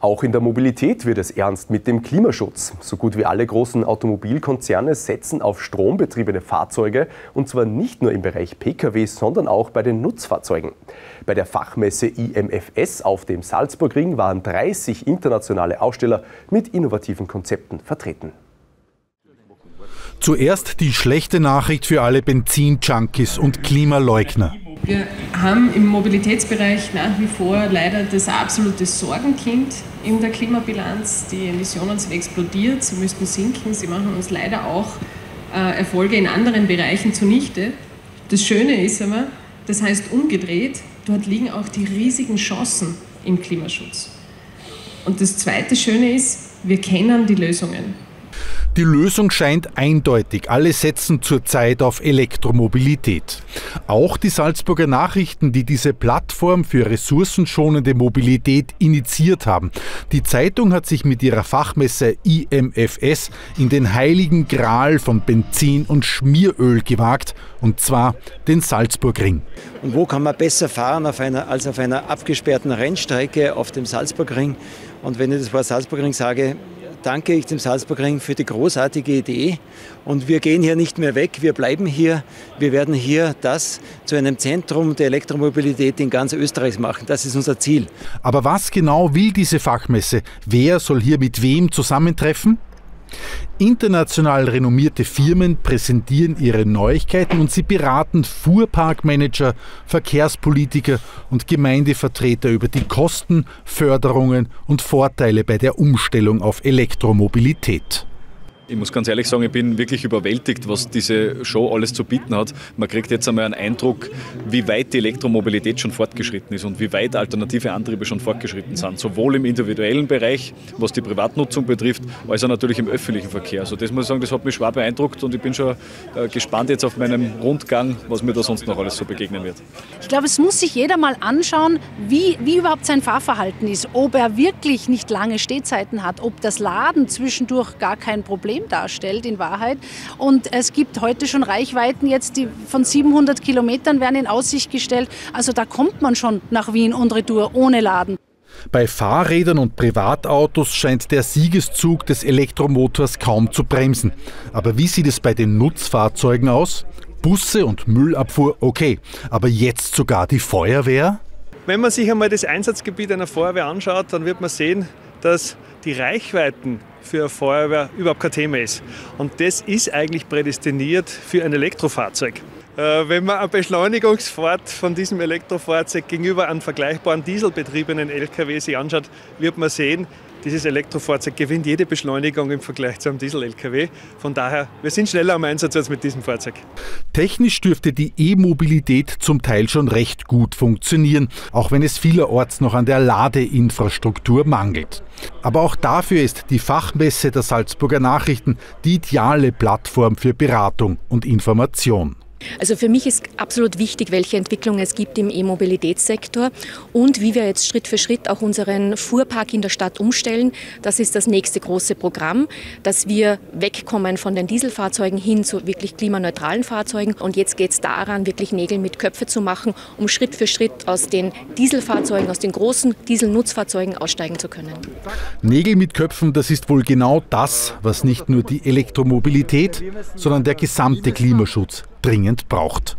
Auch in der Mobilität wird es ernst mit dem Klimaschutz. So gut wie alle großen Automobilkonzerne setzen auf strombetriebene Fahrzeuge und zwar nicht nur im Bereich Pkw, sondern auch bei den Nutzfahrzeugen. Bei der Fachmesse IMFS auf dem Salzburgring waren 30 internationale Aussteller mit innovativen Konzepten vertreten. Zuerst die schlechte Nachricht für alle Benzinjunkies und Klimaleugner. Wir haben im Mobilitätsbereich nach wie vor leider das absolute Sorgenkind in der Klimabilanz. Die Emissionen sind explodiert, sie müssten sinken, sie machen uns leider auch äh, Erfolge in anderen Bereichen zunichte. Das Schöne ist aber, das heißt umgedreht, dort liegen auch die riesigen Chancen im Klimaschutz. Und das zweite Schöne ist, wir kennen die Lösungen. Die Lösung scheint eindeutig. Alle setzen zurzeit auf Elektromobilität. Auch die Salzburger Nachrichten, die diese Plattform für ressourcenschonende Mobilität initiiert haben. Die Zeitung hat sich mit ihrer Fachmesse IMFS in den heiligen Gral von Benzin und Schmieröl gewagt, und zwar den Salzburgring. Und wo kann man besser fahren auf einer, als auf einer abgesperrten Rennstrecke auf dem Salzburgring? Und wenn ich das Wort Salzburgring sage, danke ich dem Salzburgring für die großartige Idee. Und wir gehen hier nicht mehr weg, wir bleiben hier. Wir werden hier das zu einem Zentrum der Elektromobilität in ganz Österreich machen. Das ist unser Ziel. Aber was genau will diese Fachmesse? Wer soll hier mit wem zusammentreffen? International renommierte Firmen präsentieren ihre Neuigkeiten und sie beraten Fuhrparkmanager, Verkehrspolitiker und Gemeindevertreter über die Kosten, Förderungen und Vorteile bei der Umstellung auf Elektromobilität. Ich muss ganz ehrlich sagen, ich bin wirklich überwältigt, was diese Show alles zu bieten hat. Man kriegt jetzt einmal einen Eindruck, wie weit die Elektromobilität schon fortgeschritten ist und wie weit alternative Antriebe schon fortgeschritten sind. Sowohl im individuellen Bereich, was die Privatnutzung betrifft, als auch natürlich im öffentlichen Verkehr. Also das muss ich sagen, das hat mich schwer beeindruckt und ich bin schon äh, gespannt jetzt auf meinem Rundgang, was mir da sonst noch alles so begegnen wird. Ich glaube, es muss sich jeder mal anschauen, wie, wie überhaupt sein Fahrverhalten ist. Ob er wirklich nicht lange Stehzeiten hat, ob das Laden zwischendurch gar kein Problem Problem darstellt in Wahrheit. Und es gibt heute schon Reichweiten jetzt, die von 700 Kilometern werden in Aussicht gestellt. Also da kommt man schon nach Wien und Retour ohne Laden. Bei Fahrrädern und Privatautos scheint der Siegeszug des Elektromotors kaum zu bremsen. Aber wie sieht es bei den Nutzfahrzeugen aus? Busse und Müllabfuhr, okay. Aber jetzt sogar die Feuerwehr? Wenn man sich einmal das Einsatzgebiet einer Feuerwehr anschaut, dann wird man sehen, dass die Reichweiten für eine Feuerwehr überhaupt kein Thema ist. Und das ist eigentlich prädestiniert für ein Elektrofahrzeug. Äh, wenn man eine Beschleunigungsfahrt von diesem Elektrofahrzeug gegenüber einem vergleichbaren dieselbetriebenen LKW sich anschaut, wird man sehen, dieses Elektrofahrzeug gewinnt jede Beschleunigung im Vergleich zu einem Diesel-LKW. Von daher, wir sind schneller am Einsatz als mit diesem Fahrzeug. Technisch dürfte die E-Mobilität zum Teil schon recht gut funktionieren, auch wenn es vielerorts noch an der Ladeinfrastruktur mangelt. Aber auch dafür ist die Fachmesse der Salzburger Nachrichten die ideale Plattform für Beratung und Information. Also für mich ist absolut wichtig, welche Entwicklungen es gibt im E-Mobilitätssektor und wie wir jetzt Schritt für Schritt auch unseren Fuhrpark in der Stadt umstellen. Das ist das nächste große Programm, dass wir wegkommen von den Dieselfahrzeugen hin zu wirklich klimaneutralen Fahrzeugen. Und jetzt geht es daran, wirklich Nägel mit Köpfe zu machen, um Schritt für Schritt aus den Dieselfahrzeugen, aus den großen Dieselnutzfahrzeugen aussteigen zu können. Nägel mit Köpfen, das ist wohl genau das, was nicht nur die Elektromobilität, sondern der gesamte Klimaschutz dringend braucht.